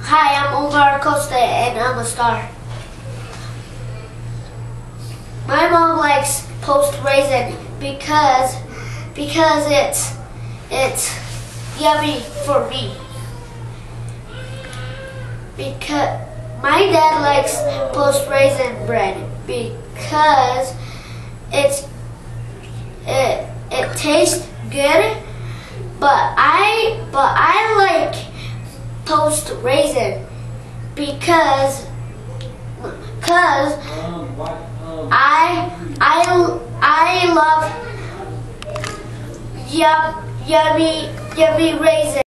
Hi, I'm Omar Costa and I'm a star. My mom likes post raisin because because it's it's yummy for me. Because my dad likes post raisin bread because it's it it tastes good, but I toast raisin because because I I I love yum, yummy yummy raisin.